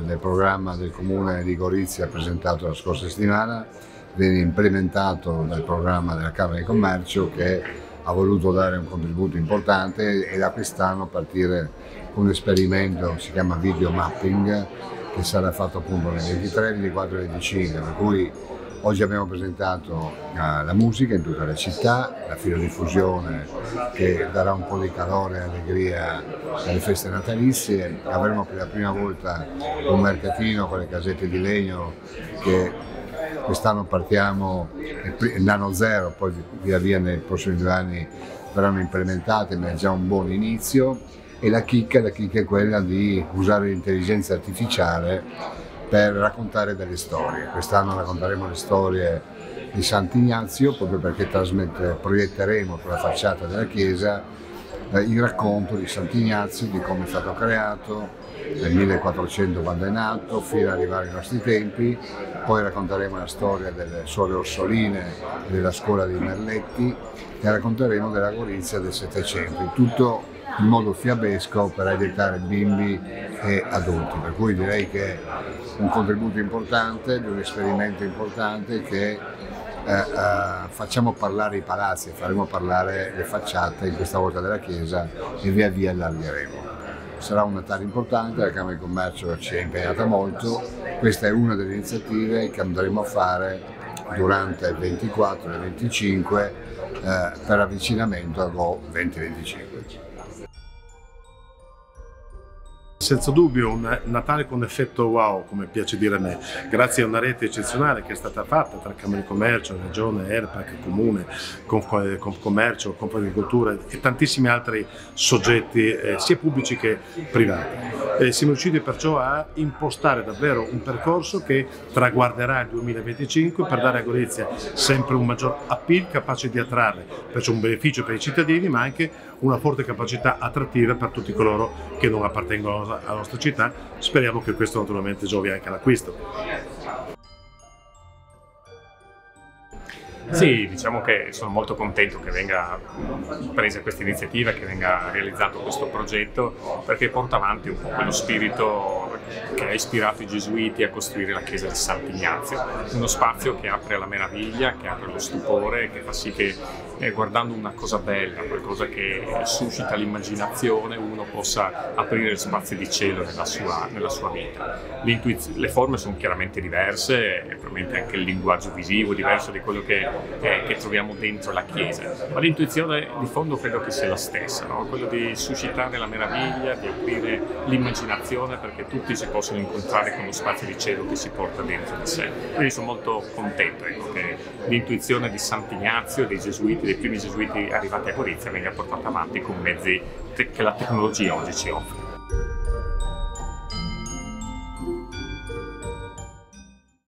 del programma del comune di Gorizia presentato la scorsa settimana viene implementato dal programma della Camera di Commercio che ha voluto dare un contributo importante e da quest'anno partire un esperimento, si chiama video mapping, che sarà fatto appunto nel 23, 24 e 25, per cui oggi abbiamo presentato uh, la musica in tutta la città, la filodiffusione che darà un po' di calore e allegria alle feste natalizie, avremo per la prima volta un mercatino con le casette di legno che quest'anno partiamo l'anno zero, poi via via nei prossimi due anni verranno implementate, ma è già un buon inizio. E la chicca, la chicca è quella di usare l'intelligenza artificiale per raccontare delle storie. Quest'anno racconteremo le storie di Sant'Ignazio proprio perché proietteremo sulla facciata della chiesa eh, il racconto di Sant'Ignazio, di come è stato creato, nel 1400 quando è nato, fino ad arrivare ai nostri tempi, poi racconteremo la storia delle suore Orsoline e della scuola di Merletti e racconteremo della Gorizia del Settecento, tutto in modo fiabesco per aiutare bimbi e adulti, per cui direi che è un contributo importante, di un esperimento importante che eh, eh, facciamo parlare i palazzi, faremo parlare le facciate, in questa volta della chiesa, e via via allargheremo. Sarà un Natale importante, la Camera di Commercio ci è impegnata molto, questa è una delle iniziative che andremo a fare durante il 24 e il 25 eh, per avvicinamento a Go 2025. Senza dubbio un Natale con effetto wow, come piace dire a me, grazie a una rete eccezionale che è stata fatta tra Camera di Commercio, Regione, ERPAC, Comune, Commercio, Confagricoltura e tantissimi altri soggetti, eh, sia pubblici che privati. Eh, siamo riusciti perciò a impostare davvero un percorso che traguarderà il 2025 per dare a Gorizia sempre un maggior appeal capace di attrarre, perciò un beneficio per i cittadini ma anche una forte capacità attrattiva per tutti coloro che non appartengono alla nostra città. Speriamo che questo naturalmente giovi anche all'acquisto. Sì, diciamo che sono molto contento che venga presa questa iniziativa, che venga realizzato questo progetto, perché porta avanti un po' quello spirito che ha ispirato i gesuiti a costruire la chiesa di Sant'Ignazio, uno spazio che apre alla meraviglia, che apre allo stupore, che fa sì che eh, guardando una cosa bella, qualcosa che suscita l'immaginazione, uno possa aprire spazi di cielo nella sua, nella sua vita. Le forme sono chiaramente diverse, e probabilmente anche il linguaggio visivo è diverso di quello che, eh, che, troviamo dentro la chiesa, ma l'intuizione di fondo credo che sia la stessa, no? quello di suscitare la meraviglia, di aprire l'immaginazione perché tutti si possono incontrare con lo spazio di cielo che si porta dentro di sé. Quindi sono molto contento ecco, che l'intuizione di Sant'Ignazio, dei Gesuiti, dei primi gesuiti arrivati a Gorizia venga portata avanti con mezzi che la tecnologia oggi ci offre.